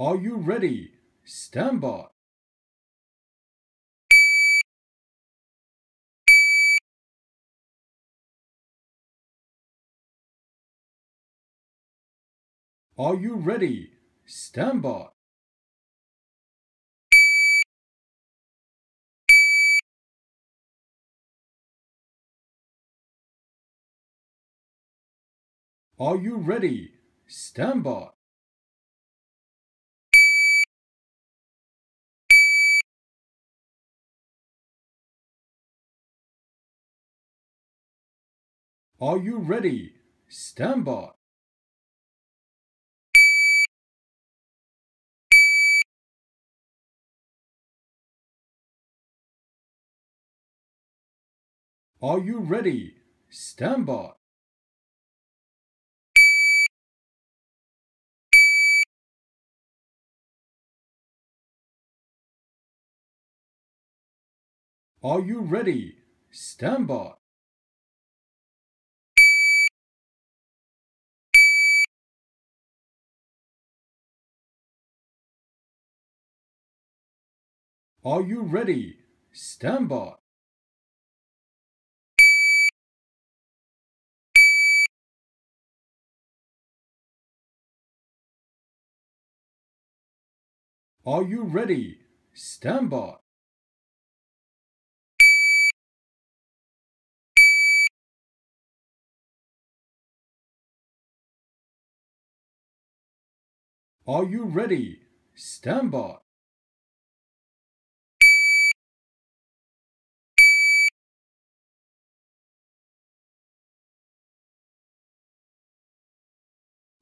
Are you ready? Stand by. Are you ready? Stand by. Are you ready? Stand by. Are you ready? Stand by. Are you ready? Stand by. Are you ready? Stand by. Are you ready? Stand by. Are you ready? Stand by. Are you ready? Stand by.